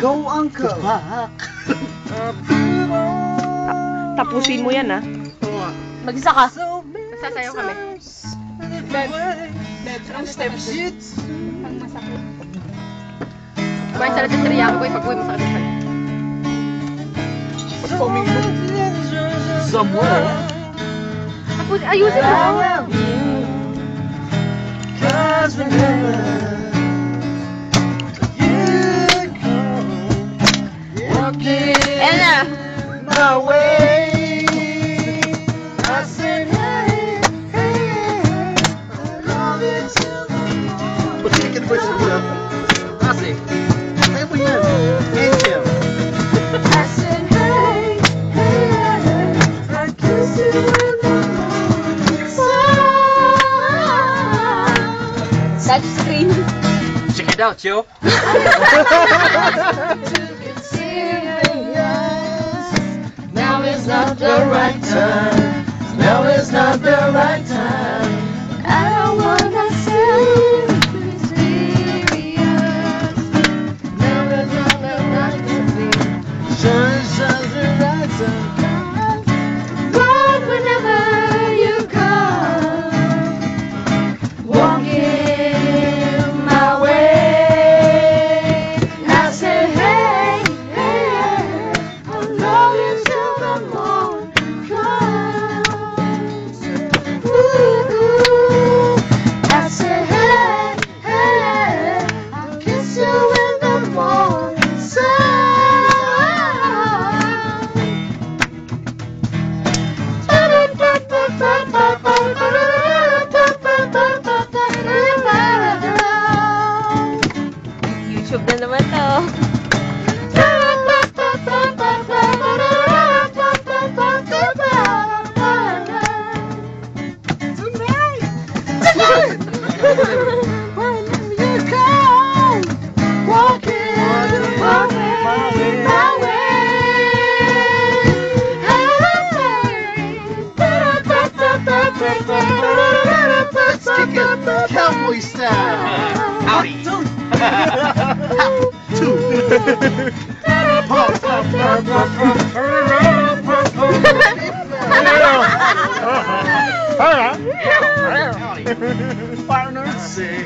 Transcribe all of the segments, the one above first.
Go, Uncle. Tapusin mo yan, ah. Mag-isa ka. Sasayaw kami. Ang steps. Ang masakit. Kumain sa natin sa ko, ipag-uwi mo sa kanila. Somewhere. Tapos, ayusin mo. Cause remember, walking Ayan na. my way. I said, hey, hey, I love you till the morning. Ba't hindi ka na ba siya? Kasi, kaya mo yan. Angel. I said, hey, hey, I kiss you in the morning sun. Touch screen. Check it out, yo. is not the right time. Now is not the right time.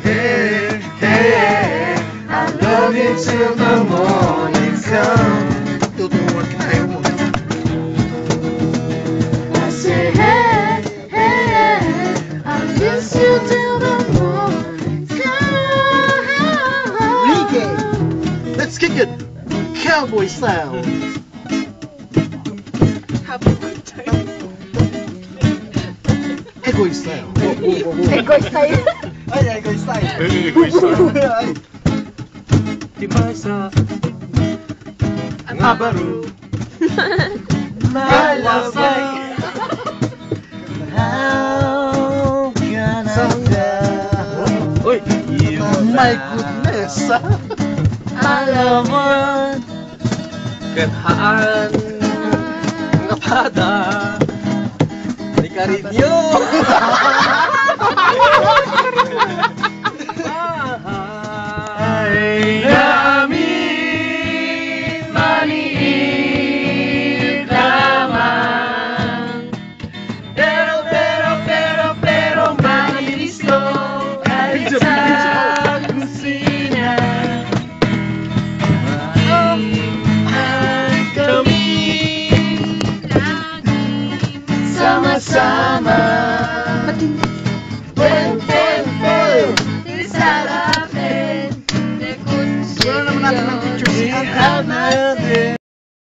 Hey, hey, I love you till the morning comes. Kita tayo mo. I say hey, hey, I miss you till the morning comes. Reggae. Let's kick it. Cowboy style. egoísta. Egoísta aí. Olha, egoísta aí. Egoísta aí. Timasa. Nabaru. Malasay. How can I tell Oi. you My goodness. Alaman. Kathaan. Ngapada. Ngapada. Carinio.